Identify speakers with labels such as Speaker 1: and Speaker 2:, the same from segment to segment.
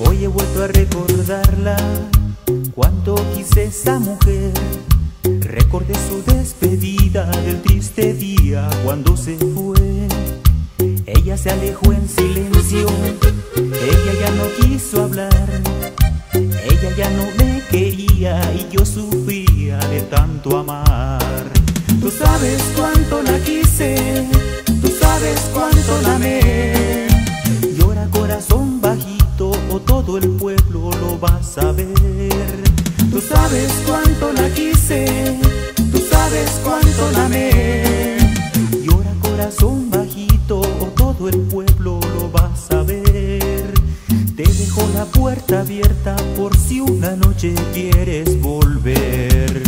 Speaker 1: Hoy he vuelto a recordarla, cuánto quise esa mujer. Recordé su despedida del triste día cuando se fue. Ella se alejó en silencio, ella ya no quiso hablar. Ella ya no me quería y yo sufría de tanto amar. Tú sabes cuánto la quise, tú sabes cuánto la amé. Tú sabes cuánto la quise, tú sabes cuánto la amé. Llora corazón bajito o todo el pueblo lo va a saber. Te dejo la puerta abierta por si una noche quieres volver.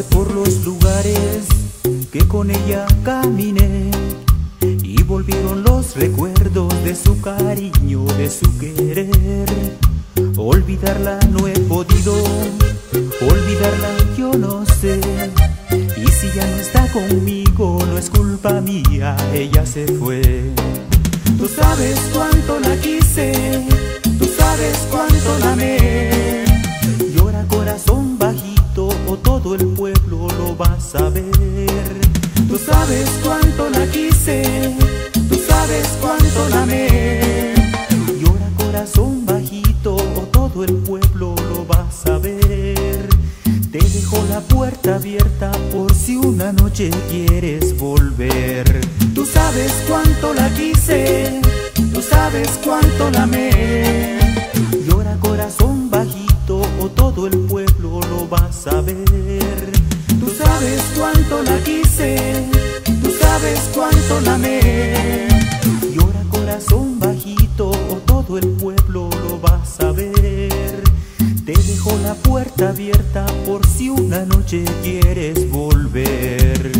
Speaker 1: Por los lugares que con ella caminé y volvieron los recuerdos de su cariño, de su querer. Olvidarla no he podido, olvidarla yo no sé. Y si ya no está conmigo, no es culpa mía, ella se fue. Tú sabes cuánto la quise, tú sabes cuánto la amé. Todo el pueblo lo va a saber. Tú sabes cuánto la quise, tú sabes cuánto la amé. Llora corazón bajito todo el pueblo lo va a saber. Te dejo la puerta abierta por si una noche quieres volver. Tú sabes cuánto la quise, tú sabes cuánto la amé. perdóname. Llora corazón bajito, o todo el pueblo lo va a saber. Te dejo la puerta abierta por si una noche quieres volver.